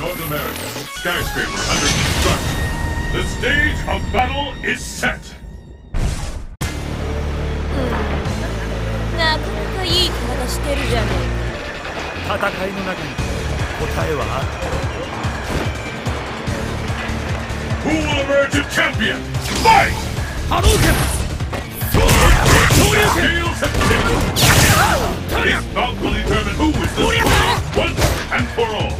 North America. Skyscraper under construction. The stage of battle is set. なかなかいい体してるじゃね戦いの中に答えはある Who will emerge a champion? Fight! 波動拳 Scales have tipped. This bout will determine who is the strongest once and for all.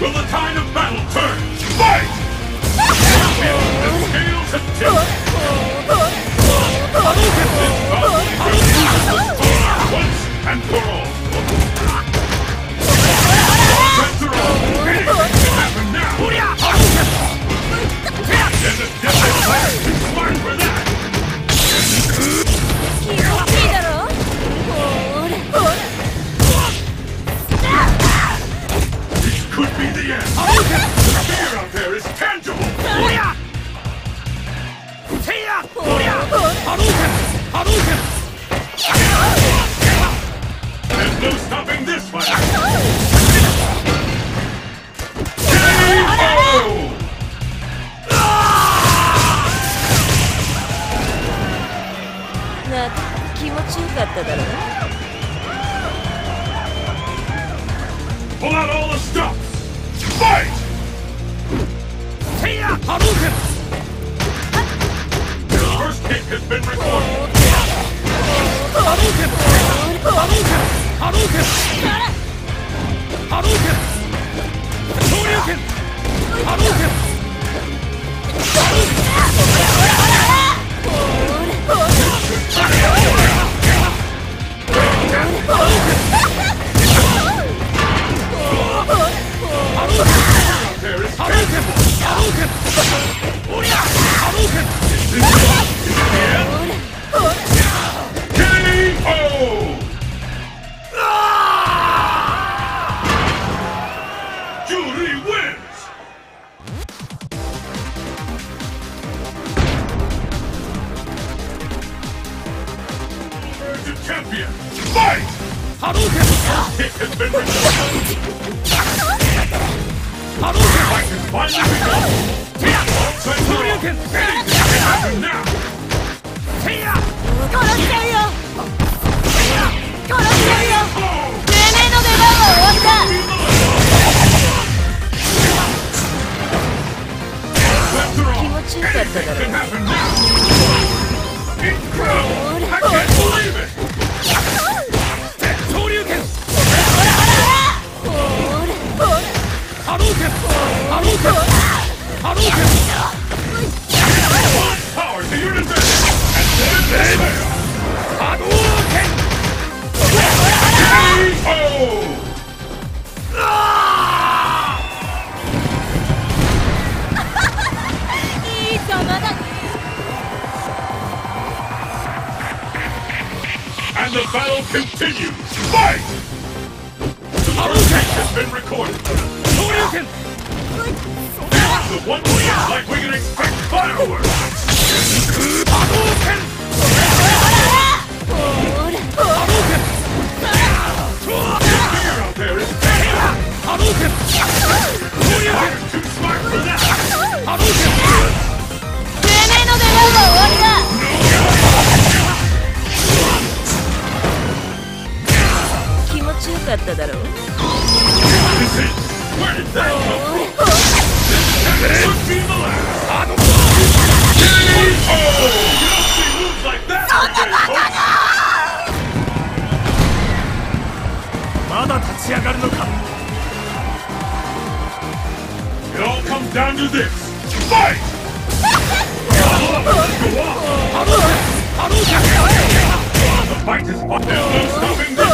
Will the tide of battle turn? Pull out all the stops. 波動拳 champion! Fight! 波動拳 Kick has been recorded. 波動拳 Fight has finally begun. せいや All sets 昇 are 竜 on. Anything can happen now. せいや殺しちゃうよ殺波動拳 Power to your advantage! And there's the spell! 波動拳 KO! いい球だ And the battle continues! Fight! 波動 Kick 拳 has been recorded! 昇竜拳 The one who looks like we can expect fireworks! 波動拳ほれほ波動拳 Fear out there is tangible! 波動拳昇竜拳 You're too smart for that! 波動拳てめえの出番は終わった気持ちよかっただろ This まだ立ち上がるのか It all comes down to this! Fight! The fight is on! There's no stopping this!